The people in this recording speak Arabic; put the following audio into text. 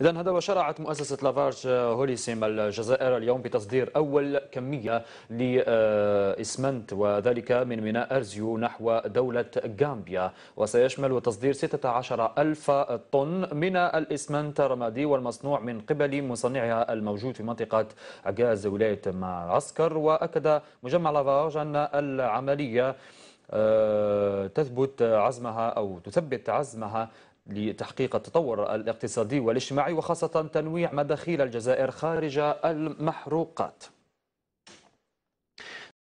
إذا هذا وشرعت مؤسسة لافارج هوليسيم الجزائر اليوم بتصدير أول كمية لإسمنت وذلك من ميناء أرزيو نحو دولة غامبيا. وسيشمل تصدير 16 ألف طن من الإسمنت الرمادي والمصنوع من قبل مصنعها الموجود في منطقة عقاز ولاية معسكر وأكد مجمع لافارج أن العملية آه، تثبت عزمها أو تثبت عزمها لتحقيق التطور الاقتصادي والاجتماعي وخاصة تنويع مداخيل الجزائر خارج المحروقات.